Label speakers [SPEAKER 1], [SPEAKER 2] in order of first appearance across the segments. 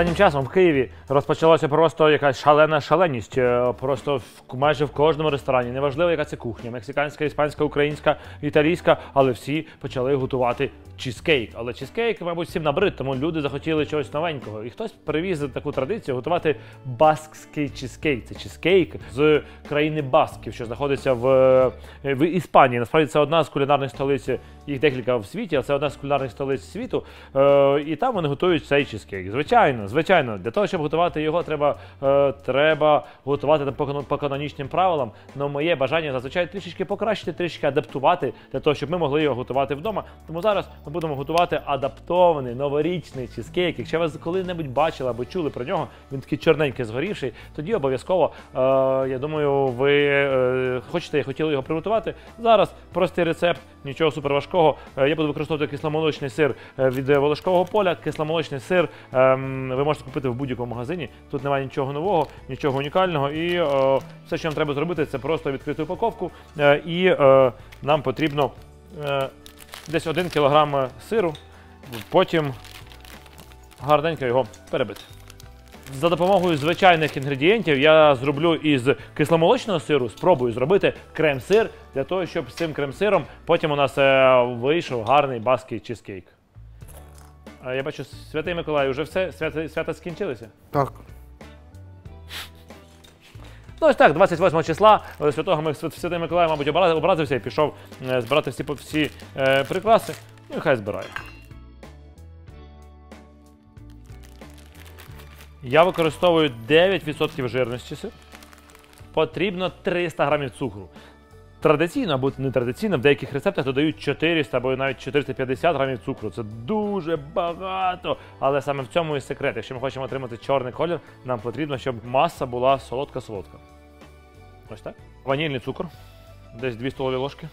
[SPEAKER 1] Останнім часом в Києві розпочалася просто якась шалена шаленість. Е, Просто в майже в кожному ресторані. Неважливо, яка це кухня, мексиканська, іспанська, українська, італійська, але всі почали готувати чізкейк. Але чізкейк, мабуть, всім набрид, тому люди захотіли чогось новенького. І хтось привіз таку традицію готувати баскський чізкейк. Це чізкейк з країни Басків, що знаходиться в, е, в Іспанії. Насправді це одна з кулінарних столиць, їх декілька в світі, а це одна з кулінарних столиць світу. Е, і там вони готують цей чізкейк. Звичайно, звичайно, для того, щоб готувати його, треба, е, треба готувати по, по канонічним правилам. Но моє бажання зазвичай трішечки покращити, трішки адаптувати для того, щоб ми могли його готувати вдома. Тому зараз ми будемо готувати адаптований новорічний чізкейк. Якщо ви коли-небудь бачили або чули про нього, він такий чорненький згорівший, тоді обов'язково, е, я думаю, ви е, хочете і хотіли його приготувати. Зараз простий рецепт, нічого суперважкого. Е, я буду використовувати кисломолочний сир е, від е, волошкового поля. Кисломолочний сир ем, ви можете купити в будь-якому магазині. Тут немає нічого нового, нічого унікального. І е, все, що нам треба зробити, це просто відкрити упаковку. Е, і е, нам потрібно десь 1 кг сиру, потім гарненько його перебити. За допомогою звичайних інгредієнтів я зроблю із кисломолочного сиру, спробую зробити крем-сир для того, щоб з цим крем-сиром потім у нас вийшов гарний баский чизкейк. Е, Я бачу, святий Миколай, вже все, свята, свята скінчилися.
[SPEAKER 2] Так.
[SPEAKER 1] Ну ось так, 28 числа е, святого Святий Миколай, мабуть, образився і пішов е, збирати всі, всі е, прикраси. Ну і хай збирає. Я використовую 9% жирності. Потрібно 300 грамів цукру. Традиційно або не традиційно, в деяких рецептах додають 400 або навіть 450 грамів цукру. Це дуже багато. Але саме в цьому і секрет. Якщо ми хочемо отримати чорний колір, нам потрібно, щоб маса була солодка-солодка. Ось так. Ванільний цукор. Десь 2 столові ложки.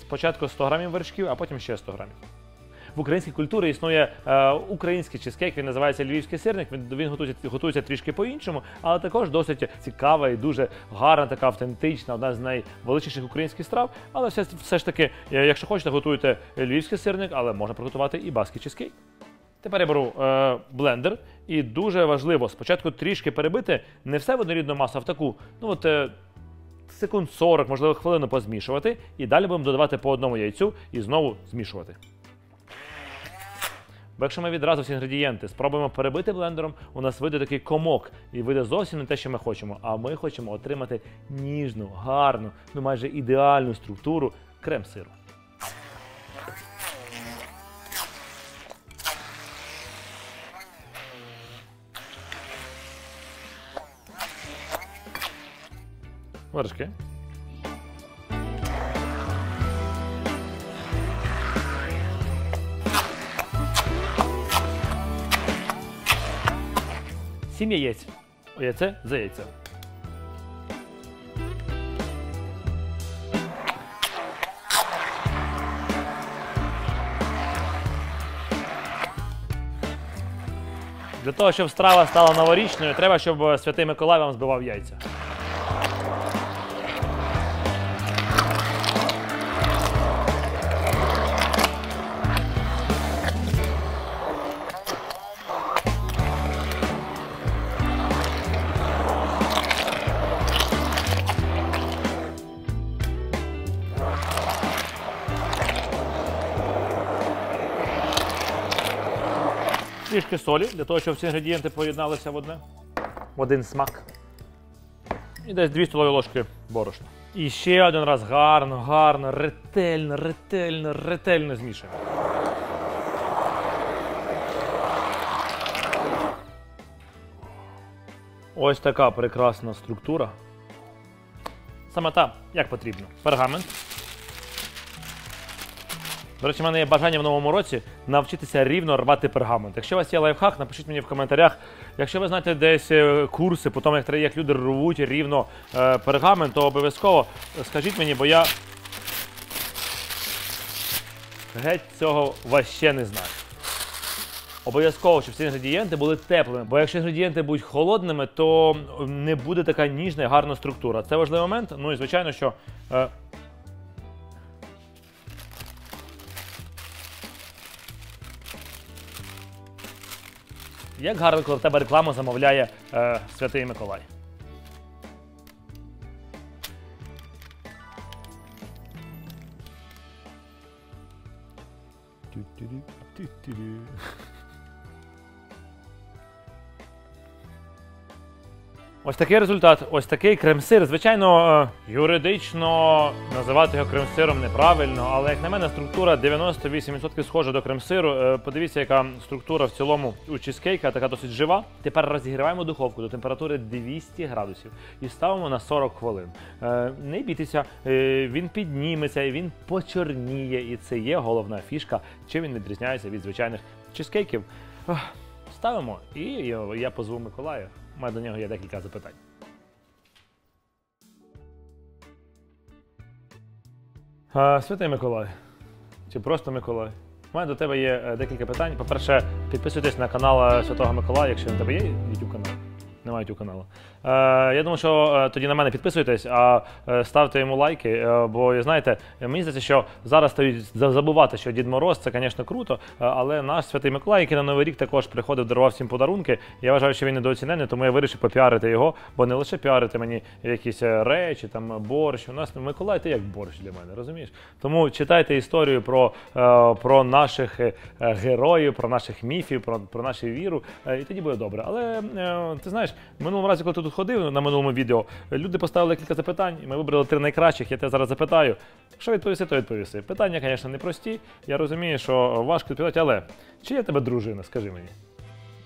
[SPEAKER 1] Спочатку 100 грамів вершків, а потім ще 100 грамів. В українській культурі існує е, український чизкейк, він називається львівський сирник. Він, він готується, готується трішки по-іншому, але також досить цікава і дуже гарна, така автентична, одна з найвеличніших українських страв. Але все, все ж таки, е, якщо хочете, готуйте львівський сирник, але можна приготувати і баский чизкейк. Тепер я беру е, блендер, і дуже важливо спочатку трішки перебити не все в однорідну масу, а в таку, ну от. Е, Секунд 40, можливо, хвилину позмішувати, і далі будемо додавати по одному яйцю і знову змішувати. Бо якщо ми відразу всі інгредієнти спробуємо перебити блендером, у нас вийде такий комок і вийде зовсім не те, що ми хочемо. А ми хочемо отримати ніжну, гарну, ну майже ідеальну структуру крем-сиру. Вершки. Сім яєць. Яйце за яйце. Для того, щоб страва стала новорічною, треба, щоб святий Миколай вам збивав яйця. Трішки солі, для того, щоб всі інгредієнти поєдналися в одне. В один смак. І десь 2 столові ложки борошна. І ще один раз гарно, гарно, ретельно, ретельно, ретельно змішуємо. Ось така прекрасна структура. Саме та, як потрібно. Пергамент. До речі, в мене є бажання в новому році навчитися рівно рвати пергамент. Якщо у вас є лайфхак, напишіть мені в коментарях. Якщо ви знаєте десь е, курси по тому, як, як люди рвуть рівно е, пергамент, то обов'язково скажіть мені, бо я геть цього ваще не знаю. Обов'язково, щоб всі інгредієнти були теплими, бо якщо інгредієнти будуть холодними, то не буде така ніжна і гарна структура. Це важливий момент. Ну і звичайно, що е, Як гарно, коли в тебе рекламу замовляє е, Святий Миколай. Ось такий результат, ось такий крем-сир. Звичайно, е, юридично називати його крем-сиром неправильно, але як на мене, структура 98% схожа до крем-сиру. Е, Подивіться, яка структура в цілому у чизкейка, така досить жива. Тепер розігріваємо духовку до температури 200 градусів і ставимо на 40 хвилин. Е, Не бійтеся, він підніметься, він почорніє. І це є головна фішка, чим він відрізняється від звичайних чизкейків. Ставимо, і я- позву Миколая. У мене до нього є декілька запитань. А, Святий Миколай. Чи просто Миколай? У мене до тебе є е, декілька питань. По-перше, підписуйтесь на канал е, Святого Миколая, якщо він у тебе є YouTube канал. Немає YouTube каналу. Е, я думаю, що е, тоді на мене підписуйтесь, а е, ставте йому лайки. Е, бо знаєте, мені здається, що зараз стають забувати, що Дід Мороз це, звісно, круто, але наш святий Миколай, який на Новий рік також приходив, дарував всім подарунки. Я вважаю, що він недооцінений, тому я вирішив попіарити його, бо не лише піарити мені якісь речі, там борщ. У нас Миколай це як борщ для мене, розумієш? Тому читайте історію про, про наших героїв, про наших міфів, про, про нашу віру, і тоді буде добре. Але ти знаєш, в минулому разі, коли ти тут ходив на минулому відео, люди поставили кілька запитань, і ми вибрали три найкращих. Я тебе зараз запитаю. Що відповісти, то відповісти. Питання, звісно, не прості. Я розумію, що важко відповідати, але чи є в тебе дружина? Скажи мені.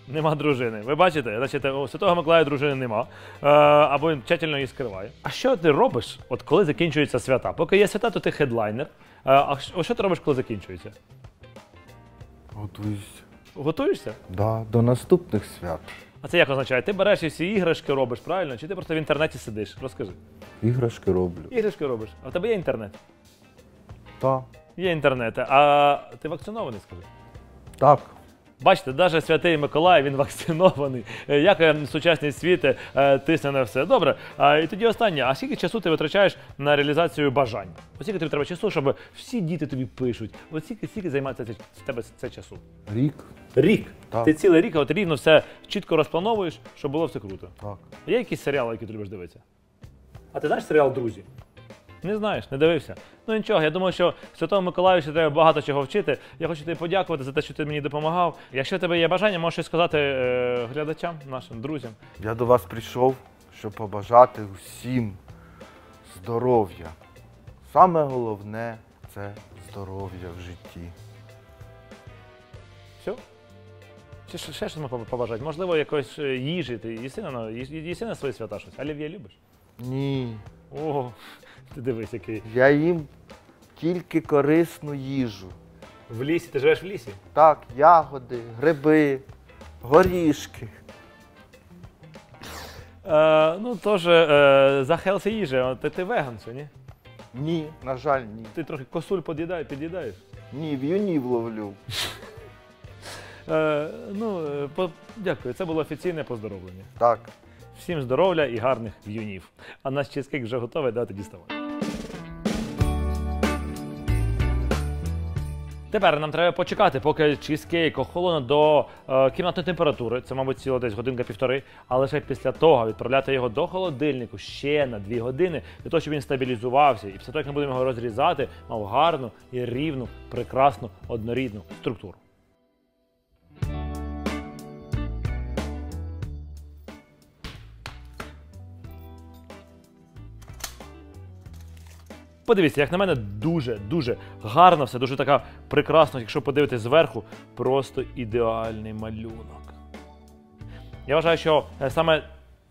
[SPEAKER 1] Нема дружини. Ви бачите, значить, у Святого Миколая дружини нема. Е, або він тщательно її скриває. А що ти робиш, от коли закінчуються свята? Поки є свята, то ти хедлайнер. Е, а що- що ти робиш, коли закінчується?
[SPEAKER 2] Готуюсь.
[SPEAKER 1] Готуєшся?
[SPEAKER 2] Да, до наступних свят.
[SPEAKER 1] А це як означає? Ти береш і всі іграшки робиш, правильно? Чи ти просто в інтернеті сидиш? Розкажи.
[SPEAKER 2] Іграшки роблю.
[SPEAKER 1] Іграшки робиш. А в тебе є інтернет?
[SPEAKER 2] Та.
[SPEAKER 1] Є інтернет. А ти вакцинований, скажи?
[SPEAKER 2] Так.
[SPEAKER 1] Бачите, навіть святий Миколай він вакцинований. Е, Як е, сучасний світ е, тисне на все. Добре. І тоді останнє. А скільки часу ти витрачаєш на реалізацію бажань? Ось скільки тобі треба часу, щоб всі діти тобі пишуть? Ось скільки, скільки займається тебе це часу?
[SPEAKER 2] Рік.
[SPEAKER 1] Рік.
[SPEAKER 2] Так.
[SPEAKER 1] Ти цілий рік, а от рівно все чітко розплановуєш, щоб було все круто.
[SPEAKER 2] Так.
[SPEAKER 1] Є якісь серіали, які ти любиш дивитися? А ти знаєш серіал Друзі? Не знаєш, не дивився. Ну нічого, я думаю, що Святому Миколаю ще треба багато чого вчити. Я хочу тобі подякувати за те, що ти мені допомагав. Якщо в тебе є бажання, можеш щось сказати е, глядачам, нашим друзям.
[SPEAKER 2] Я до вас прийшов, щоб побажати усім здоров'я. Саме головне це здоров'я в житті.
[SPEAKER 1] Все? Чи ще, ще щось можна побажати? Можливо, якоїсь е, їжі. Ти їси на, ї- їси на свої свята щось? Олів'є любиш?
[SPEAKER 2] Ні.
[SPEAKER 1] Ого, ти дивись, який.
[SPEAKER 2] Я їм тільки корисну їжу.
[SPEAKER 1] В лісі, ти живеш в лісі?
[SPEAKER 2] Так, ягоди, гриби, горішки.
[SPEAKER 1] Е, ну, теж е, за хелсі їжа. Ти, ти веган, чи ні?
[SPEAKER 2] Ні, на жаль, ні.
[SPEAKER 1] Ти трохи косуль під'їдає, під'їдаєш?
[SPEAKER 2] Ні, в'юнів ловлю.
[SPEAKER 1] Е, ну, е, по, дякую, це було офіційне поздоровлення.
[SPEAKER 2] Так.
[SPEAKER 1] Всім здоров'я і гарних в'юнів. А наш чизкейк вже готовий, давайте діставати. Тепер нам треба почекати, поки чизкейк охолоне до е, кімнатної температури. Це, мабуть, ціло десь годинка-півтори. А лише після того відправляти його до холодильнику ще на дві години, для того, щоб він стабілізувався. І після того, як ми будемо його розрізати, мав гарну і рівну, прекрасну, однорідну структуру. Подивіться, як на мене, дуже дуже гарно все, дуже така прекрасно, якщо подивитись зверху, просто ідеальний малюнок. Я вважаю, що е, саме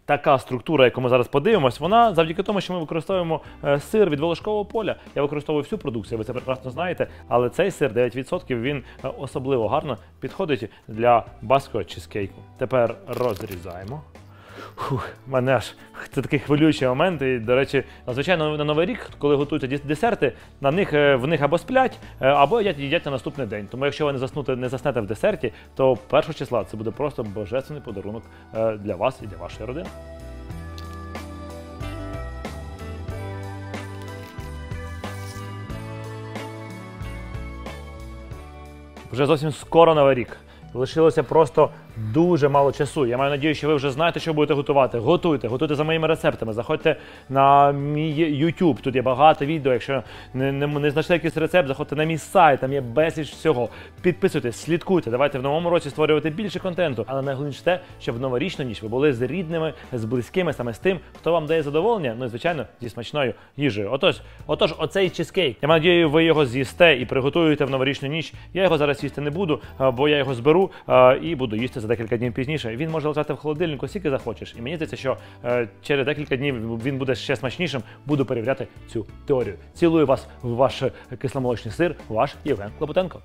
[SPEAKER 1] така структура, яку ми зараз подивимось, вона завдяки тому, що ми використовуємо е, сир від волошкового поля. Я використовую всю продукцію, ви це прекрасно знаєте, але цей сир 9% він е, особливо гарно підходить для баского чизкейку. Тепер розрізаємо. Фух, мене аж це такий хвилюючий момент. І, до речі, звичайно, на Новий рік, коли готуються десерти, на них е, в них або сплять, е, або їдять, їдять на наступний день. Тому якщо ви не заснути, не заснете в десерті, то першого числа це буде просто божественний подарунок е, для вас і для вашої родини. Вже зовсім скоро новий рік. Лишилося просто дуже мало часу. Я маю надію, що ви вже знаєте, що будете готувати. Готуйте, готуйте за моїми рецептами. Заходьте на мій YouTube. Тут є багато відео. Якщо не, не, не знайшли якийсь рецепт, заходьте на мій сайт, там є безліч всього. Підписуйтесь, слідкуйте. Давайте в новому році створювати більше контенту. Але найголовніше те, щоб в новорічну ніч ви були з рідними, з близькими, саме з тим, хто вам дає задоволення. Ну і звичайно, зі смачною їжею. Отож, отож, оцей чизкейк. Я маю надію, ви його з'їсте і приготуєте в новорічну ніч. Я його зараз їсти не буду, бо я його зберу і буду їсти за декілька днів пізніше. Він може лежати в холодильнику, скільки захочеш. І мені здається, що е, через декілька днів він буде ще смачнішим. Буду перевіряти цю теорію. Цілую вас ваш кисломолочний сир, ваш Євген Клопотенко.